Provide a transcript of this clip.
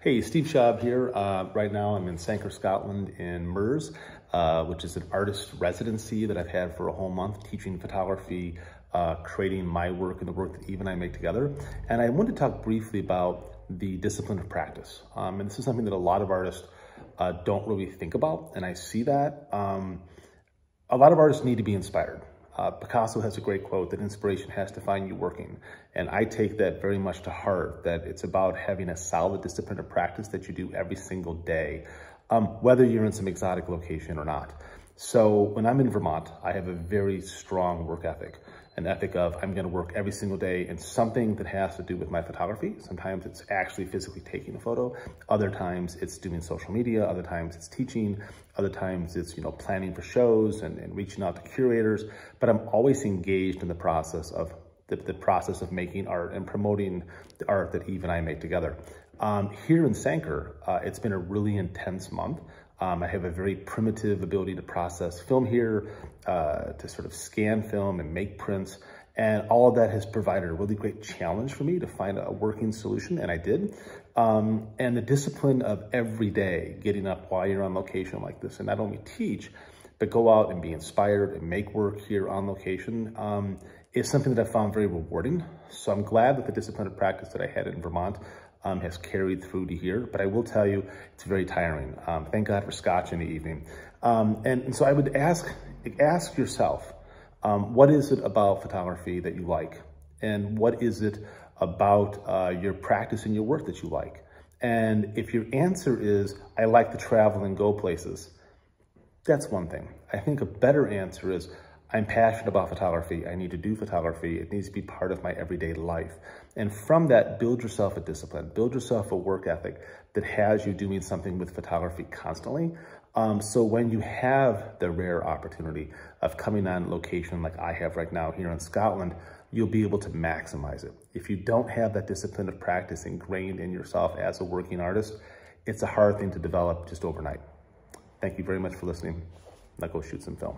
Hey, Steve Schaub here. Uh, right now I'm in Sanquhar, Scotland in MERS, uh, which is an artist residency that I've had for a whole month, teaching photography, uh, creating my work and the work that Eve and I make together. And I want to talk briefly about the discipline of practice. Um, and this is something that a lot of artists uh, don't really think about, and I see that. Um, a lot of artists need to be inspired. Uh, Picasso has a great quote that inspiration has to find you working. And I take that very much to heart, that it's about having a solid discipline of practice that you do every single day, um, whether you're in some exotic location or not. So when I'm in Vermont, I have a very strong work ethic, an ethic of I'm gonna work every single day in something that has to do with my photography. Sometimes it's actually physically taking a photo. Other times it's doing social media. Other times it's teaching. Other times it's, you know, planning for shows and, and reaching out to curators. But I'm always engaged in the process of the, the process of making art and promoting the art that Eve and I make together. Um, here in Sanquhar, uh, it's been a really intense month. Um, I have a very primitive ability to process film here, uh, to sort of scan film and make prints. And all of that has provided a really great challenge for me to find a working solution, and I did. Um, and the discipline of every day, getting up while you're on location like this, and not only teach, but go out and be inspired and make work here on location um, is something that I found very rewarding. So I'm glad that the discipline of practice that I had in Vermont um, has carried through to here, but I will tell you, it's very tiring. Um, thank God for scotch in the evening. Um, and, and, so I would ask, ask yourself, um, what is it about photography that you like? And what is it about uh, your practice and your work that you like? And if your answer is, I like to travel and go places, that's one thing. I think a better answer is, I'm passionate about photography. I need to do photography. It needs to be part of my everyday life. And from that, build yourself a discipline, build yourself a work ethic that has you doing something with photography constantly. Um, so when you have the rare opportunity of coming on location like I have right now here in Scotland, you'll be able to maximize it. If you don't have that discipline of practice ingrained in yourself as a working artist, it's a hard thing to develop just overnight. Thank you very much for listening. Now go shoot some film.